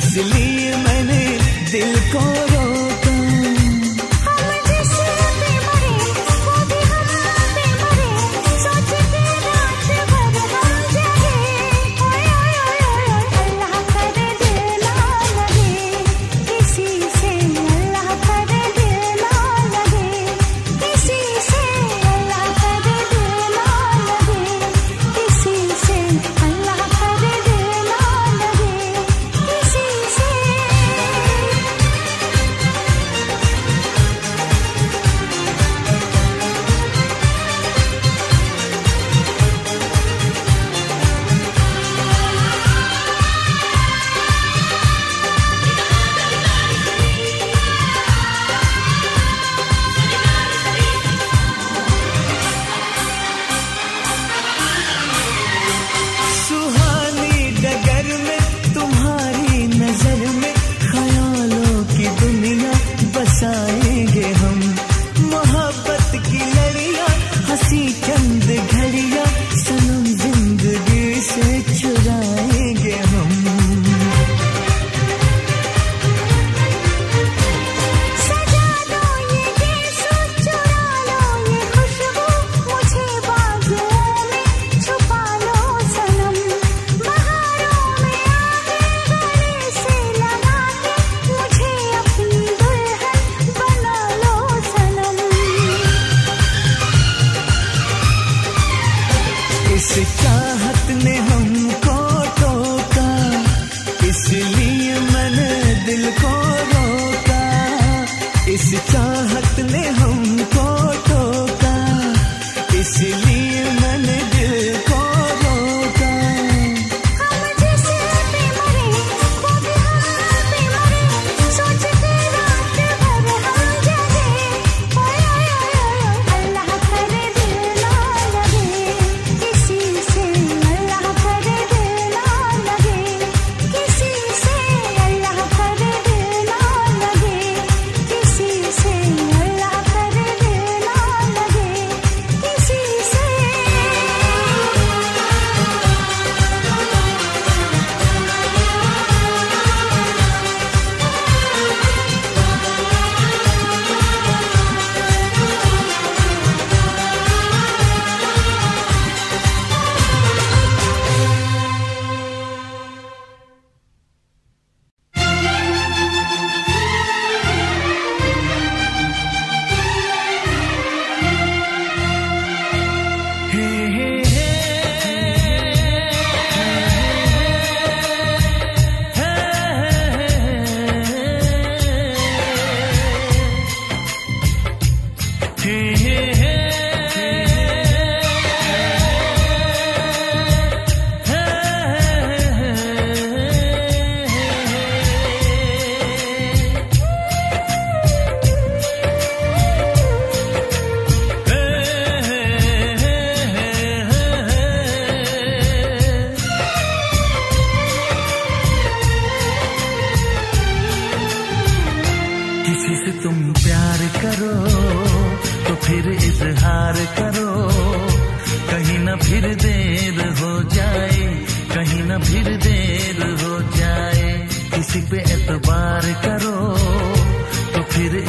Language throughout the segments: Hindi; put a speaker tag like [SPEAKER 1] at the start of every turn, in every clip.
[SPEAKER 1] इसलिए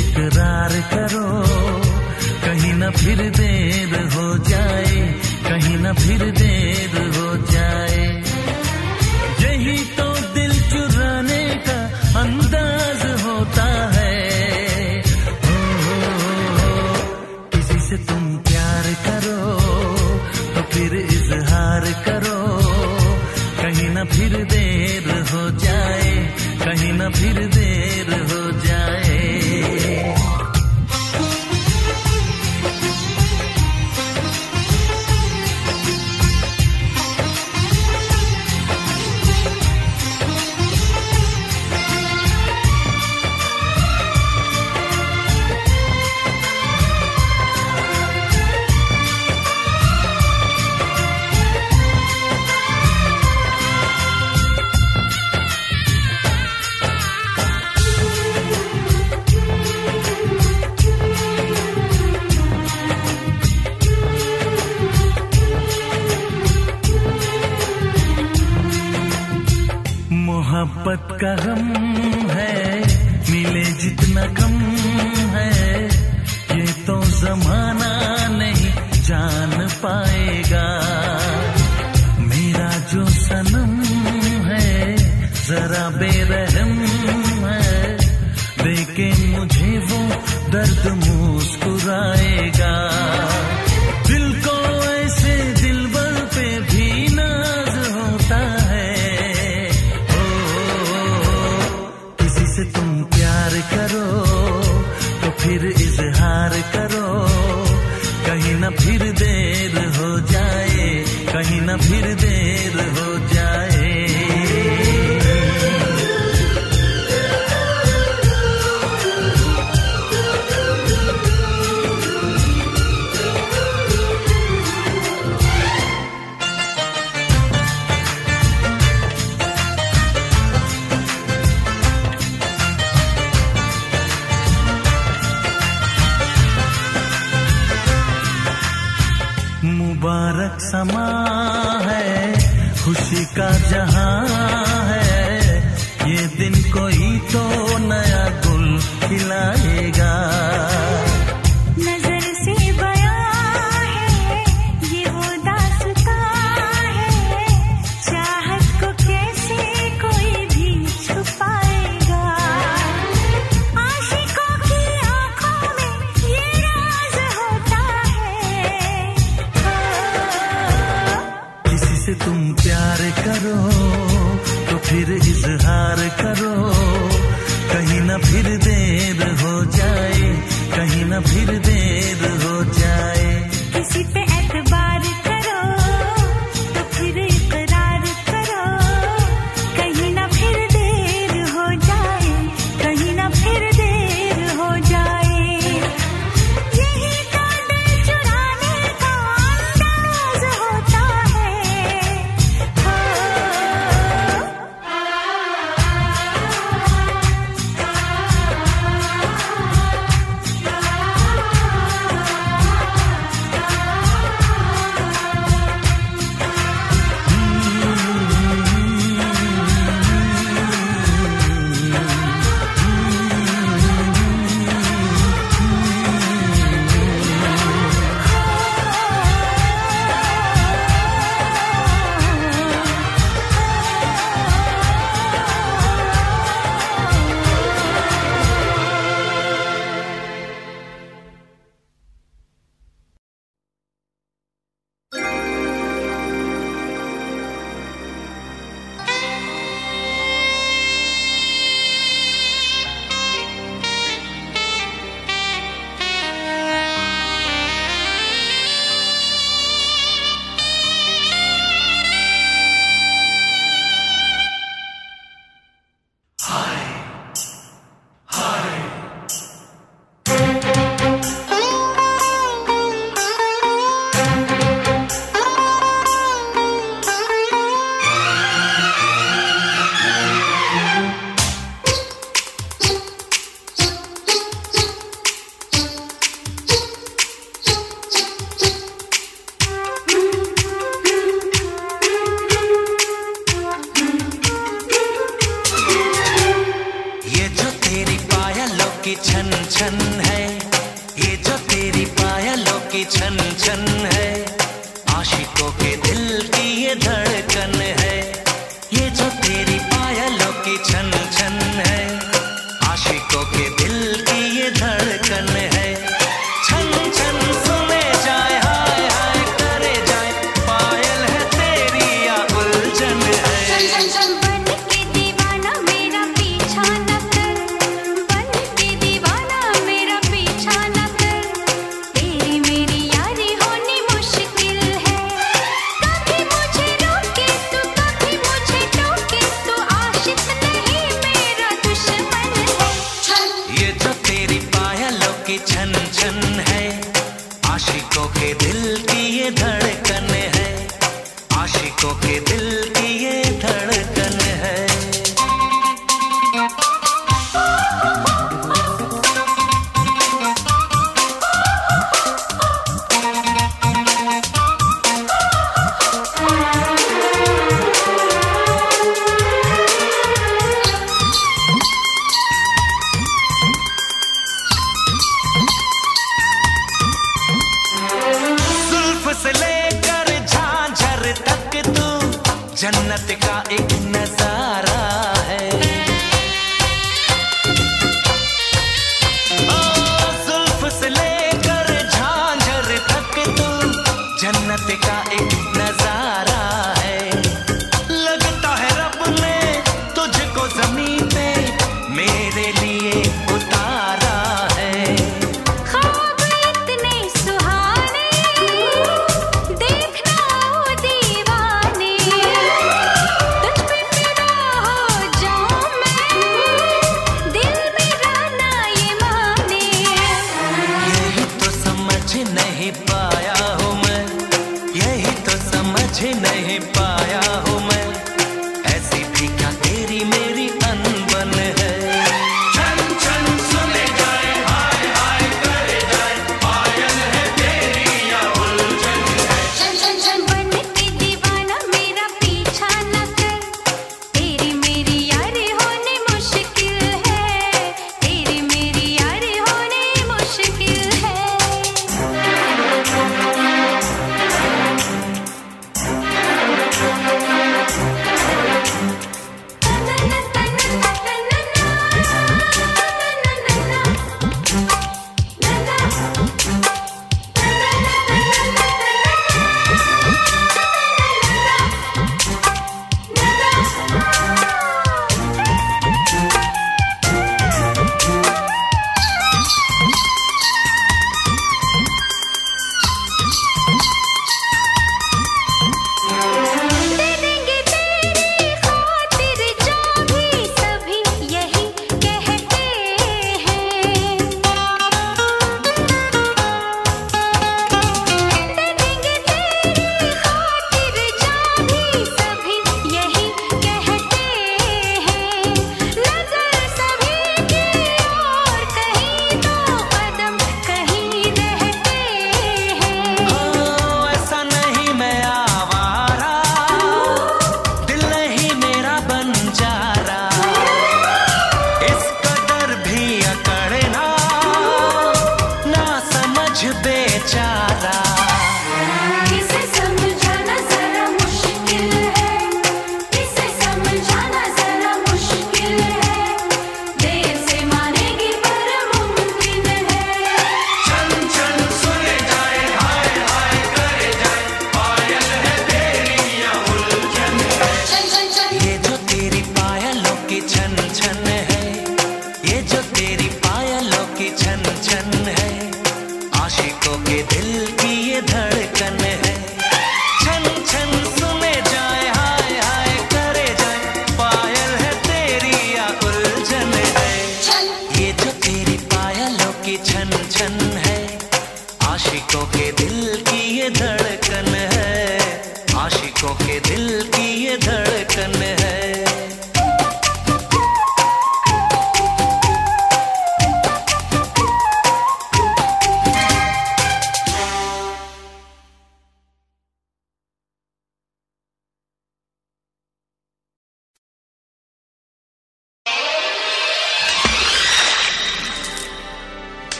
[SPEAKER 1] इकरार करो। कहीं ना फिर देर हो जाए कहीं ना फिर देर हो जाए। यही तो दिल चुराने का अंदाज होता है। हो, हो, हो, किसी से तुम प्यार करो तो फिर इजहार करो। कहीं ना फिर देर हो जाए कहीं ना फिर देर समा है खुशी का जहाँ है। ये दिन कोई तो नया गुल खिलाएगा।